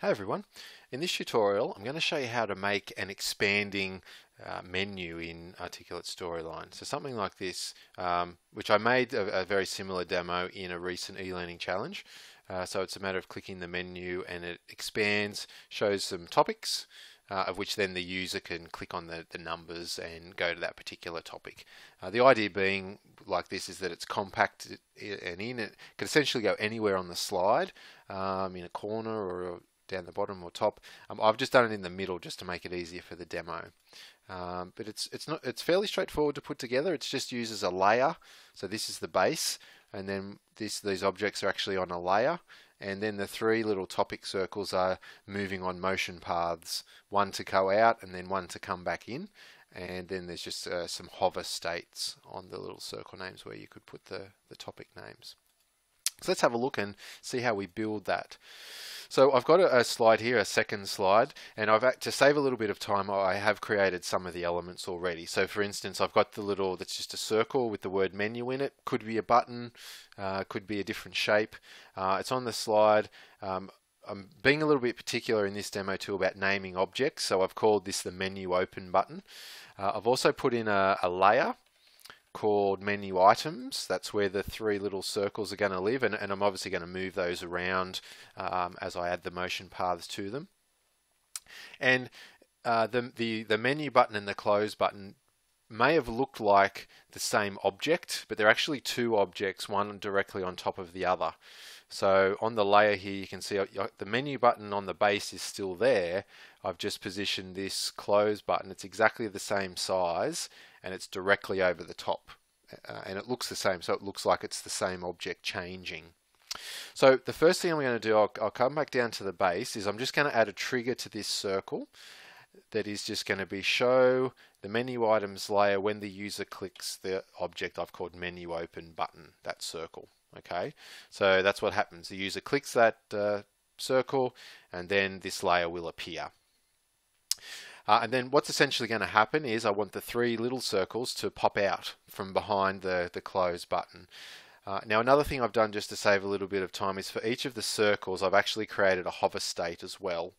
Hi everyone. In this tutorial I'm going to show you how to make an expanding uh, menu in Articulate Storyline. So something like this, um, which I made a, a, very similar demo in a recent e-learning challenge. Uh, so it's a matter of clicking the menu and it expands, shows some topics, uh, of which then the user can click on the, the numbers and go to that particular topic. Uh, the idea being like this is that it's compact and in it can essentially go anywhere on the slide um, in a corner or down the bottom or top. Um, I've just done it in the middle just to make it easier for the demo. Um, but it's it's not it's fairly straightforward to put together. It just uses a layer. So this is the base, and then this these objects are actually on a layer. And then the three little topic circles are moving on motion paths, one to go out and then one to come back in. And then there's just uh, some hover states on the little circle names where you could put the, the topic names. So let's have a look and see how we build that. So I've got a, a, slide here, a second slide, and I've to save a little bit of time, I have created some of the elements already. So for instance, I've got the little, that's just a circle with the word menu in it. Could be a button, uh, could be a different shape. Uh, it's on the slide. Um, I'm being a little bit particular in this demo too about naming objects, so I've called this the menu open button. Uh, I've also put in a, a layer called menu items. That's where the three little circles are going to live, and, and I'm obviously going to move those around um, as I add the motion paths to them. And uh, the, the, the menu button and the close button may have looked like the same object, but they're actually two objects, one directly on top of the other. So on the layer here, you can see uh, the menu button on the base is still there. I've just positioned this close button. It's exactly the same size and it's directly over the top. Uh, and it looks the same, so it looks like it's the same object changing. So the first thing I'm going to do, I'll, I'll come back down to the base, is I'm just going to add a trigger to this circle that is just going to be show the menu items layer when the user clicks the object I've called menu open button, that circle. Okay, so that's what happens. The user clicks that uh, circle and then this layer will appear. Uh, and then what's essentially going to happen is I want the three little circles to pop out from behind the, the close button. Uh, now another thing I've done just to save a little bit of time is for each of the circles I've actually created a hover state as well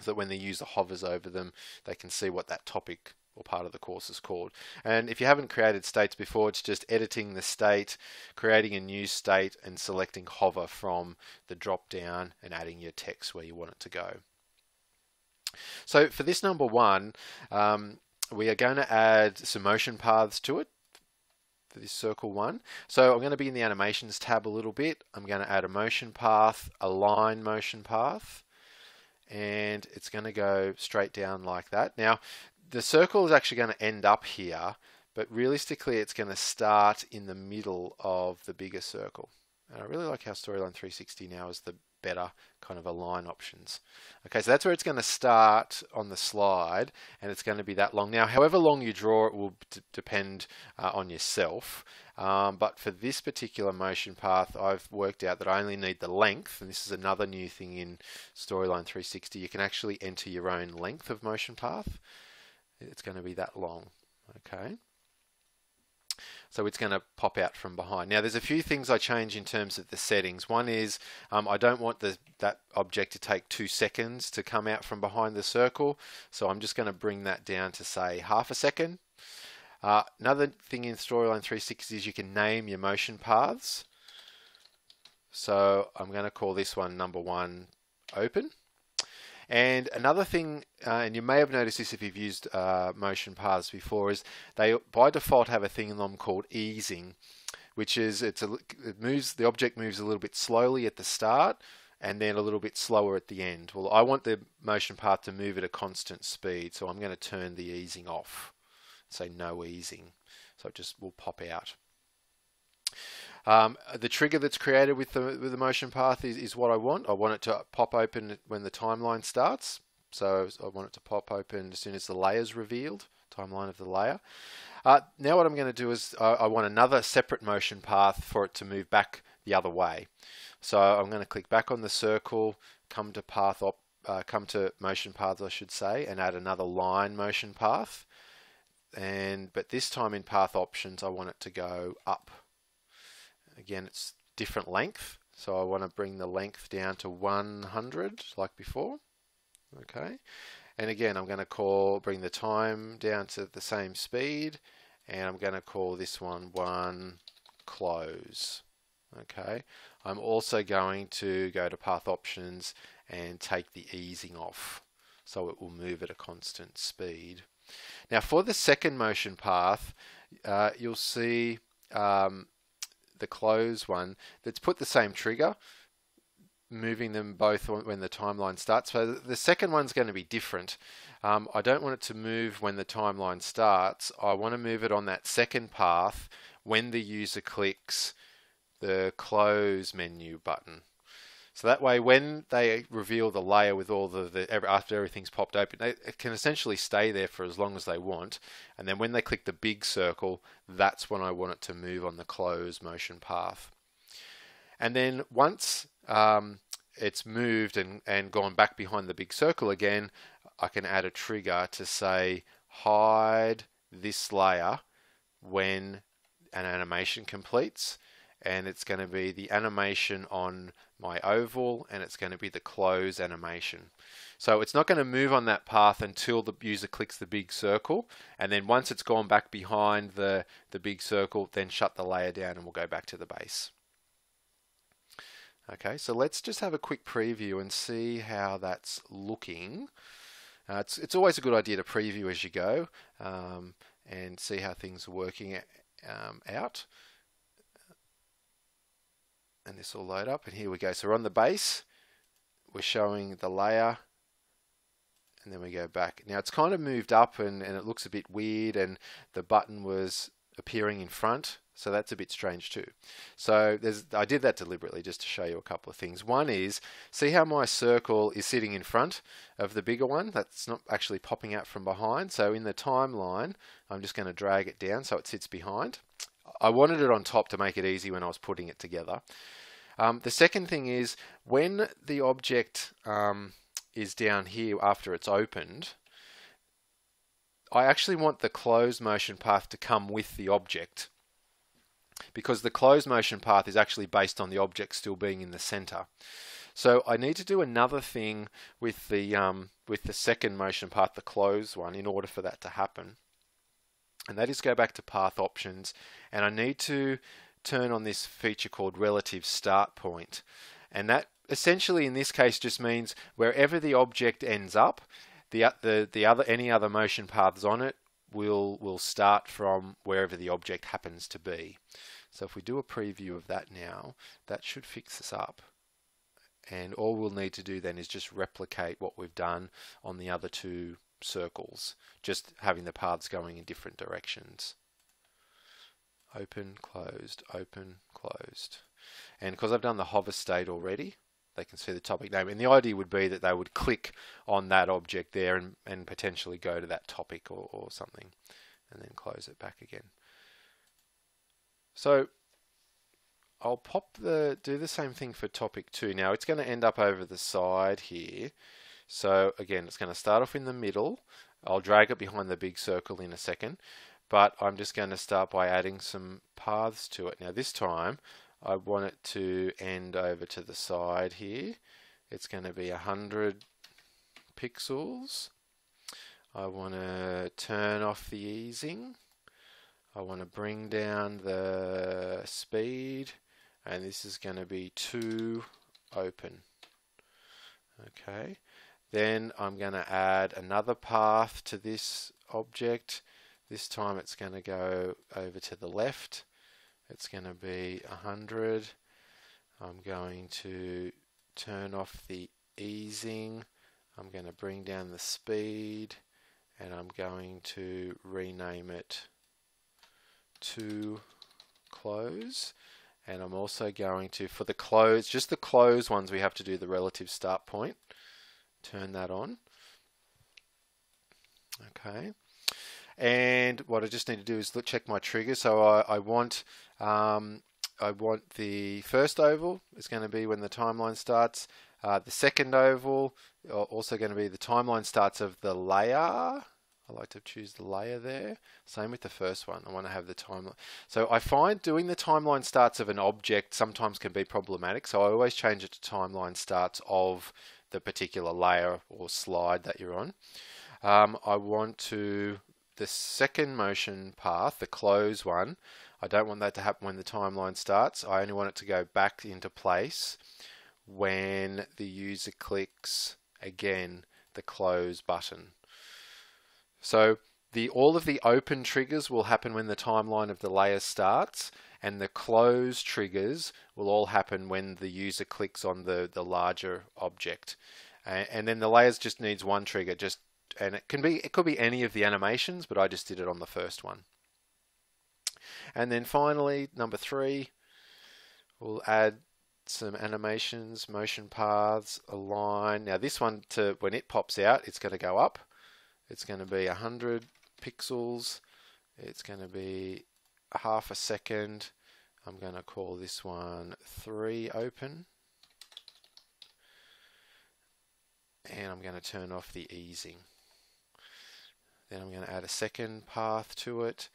so that when the user hovers over them they can see what that topic or part of the course is called. And if you haven't created states before, it's just editing the state, creating a new state, and selecting hover from the drop down and adding your text where you want it to go. So for this number one, um, we are going to add some motion paths to it for this circle one. So I'm going to be in the animations tab a little bit. I'm going to add a motion path, a line motion path, and it's going to go straight down like that. Now the circle is actually going to end up here, but realistically it's going to start in the middle of the bigger circle. And I really like how Storyline 360 now is the better kind of align options. Okay, so that's where it's going to start on the slide and it's going to be that long. Now, however long you draw it will depend uh, on yourself. Um, but for this particular motion path, I've worked out that I only need the length, and this is another new thing in Storyline 360. You can actually enter your own length of motion path. It's going to be that long. Okay. So it's going to pop out from behind. Now there's a few things I change in terms of the settings. One is um, I don't want the, that object to take two seconds to come out from behind the circle. So I'm just going to bring that down to say half a second. Uh, another thing in Storyline 360 is you can name your motion paths. So I'm going to call this one number one open. And another thing, uh, and you may have noticed this if you've used uh, motion paths before, is they by default have a thing in them called easing, which is it's a, it moves the object moves a little bit slowly at the start and then a little bit slower at the end. Well, I want the motion path to move at a constant speed, so I'm going to turn the easing off. Say no easing, so it just will pop out. Um, the trigger that's created with the, with the motion path is, is what I want. I want it to pop open when the timeline starts. So I want it to pop open as soon as the layer is revealed, timeline of the layer. Uh, now what I'm going to do is I, I want another separate motion path for it to move back the other way. So I'm going to click back on the circle, come to path op, uh, come to motion paths I should say, and add another line motion path. And but this time in path options I want it to go up. Again, it's different length. So I want to bring the length down to 100 like before. Okay. And again, I'm going to call, bring the time down to the same speed. And I'm going to call this one one close. Okay. I'm also going to go to path options and take the easing off. So it will move at a constant speed. Now for the second motion path, uh, you'll see um, the close one that's put the same trigger, moving them both when the timeline starts. So the second one's going to be different. Um, I don't want it to move when the timeline starts. I want to move it on that second path when the user clicks the close menu button. So that way, when they reveal the layer with all the, the after everything's popped open, they, it can essentially stay there for as long as they want. And then when they click the big circle, that's when I want it to move on the close motion path. And then once um, it's moved and, and gone back behind the big circle again, I can add a trigger to say hide this layer when an animation completes and it's going to be the animation on my oval and it's going to be the close animation. So it's not going to move on that path until the user clicks the big circle and then once it's gone back behind the, the big circle then shut the layer down and we'll go back to the base. Okay, so let's just have a quick preview and see how that's looking. Uh, it's, it's always a good idea to preview as you go um, and see how things are working um, out and this will load up. And here we go. So we're on the base. We're showing the layer. And then we go back. Now it's kind of moved up and, and it looks a bit weird. And the button was appearing in front. So that's a bit strange too. So there's I did that deliberately just to show you a couple of things. One is see how my circle is sitting in front of the bigger one? That's not actually popping out from behind. So in the timeline I'm just going to drag it down so it sits behind I wanted it on top to make it easy when I was putting it together. Um, the second thing is when the object um, is down here after it's opened, I actually want the closed motion path to come with the object because the closed motion path is actually based on the object still being in the center. So I need to do another thing with the um, with the second motion path, the closed one, in order for that to happen and that is go back to path options. And I need to turn on this feature called relative start point. And that essentially in this case just means wherever the object ends up the, uh, the, the other any other motion paths on it will will start from wherever the object happens to be. So if we do a preview of that now that should fix this up. And all we'll need to do then is just replicate what we've done on the other two circles, just having the paths going in different directions. Open, closed, open, closed. And because I've done the hover state already, they can see the topic name. And the idea would be that they would click on that object there and, and potentially go to that topic or, or something and then close it back again. So I'll pop the do the same thing for topic two. Now it's going to end up over the side here so again, it's going to start off in the middle. I'll drag it behind the big circle in a second, but I'm just going to start by adding some paths to it. Now this time, I want it to end over to the side here. It's going to be 100 pixels. I want to turn off the easing. I want to bring down the speed and this is going to be 2 open. Okay, then I'm going to add another path to this object. This time it's going to go over to the left. It's going to be 100. I'm going to turn off the easing. I'm going to bring down the speed and I'm going to rename it to close and I'm also going to for the close just the close ones we have to do the relative start point turn that on. Okay. And what I just need to do is look, check my trigger. So I, I want um, I want the first oval is going to be when the timeline starts. Uh, the second oval also going to be the timeline starts of the layer I like to choose the layer there. Same with the first one. I want to have the timeline. So I find doing the timeline starts of an object sometimes can be problematic. So I always change it to timeline starts of the particular layer or slide that you're on. Um, I want to, the second motion path, the close one, I don't want that to happen when the timeline starts. I only want it to go back into place when the user clicks again the close button. So the all of the open triggers will happen when the timeline of the layer starts and the close triggers will all happen when the user clicks on the, the larger object. And, and then the layers just needs one trigger just and it can be it could be any of the animations but I just did it on the first one. And then finally number three we'll add some animations, motion paths, align. Now this one to when it pops out it's going to go up it's going to be 100 pixels. It's going to be half a second. I'm going to call this one 3 open. And I'm going to turn off the easing. Then I'm going to add a second path to it.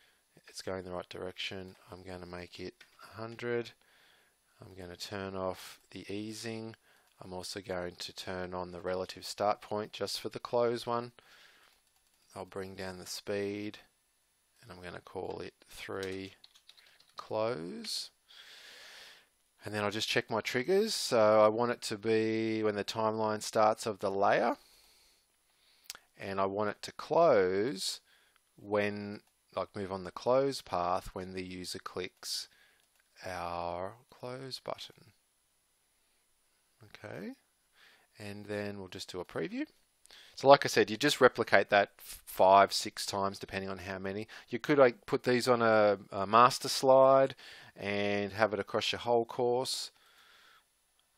It's going the right direction. I'm going to make it 100. I'm going to turn off the easing. I'm also going to turn on the relative start point just for the close one. I'll bring down the speed and I'm going to call it 3 close. And then I'll just check my triggers. So I want it to be when the timeline starts of the layer. And I want it to close when like move on the close path when the user clicks our close button. Okay. And then we'll just do a preview so like I said, you just replicate that five, six times depending on how many. You could like put these on a, a master slide and have it across your whole course.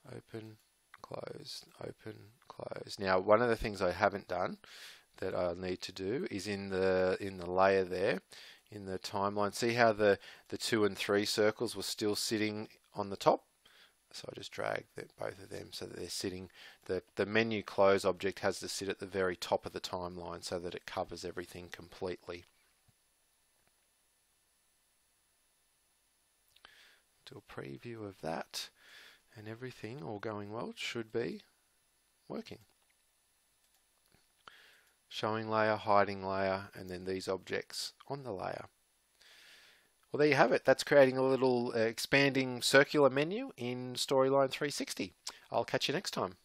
Open, close, open, close. Now one of the things I haven't done that I need to do is in the in the layer there, in the timeline. See how the, the two and three circles were still sitting on the top? So I just drag the, both of them so that they're sitting, the, the menu close object has to sit at the very top of the timeline so that it covers everything completely. Do a preview of that and everything all going well should be working. Showing layer, hiding layer, and then these objects on the layer. Well, there you have it. That's creating a little uh, expanding circular menu in Storyline 360. I'll catch you next time.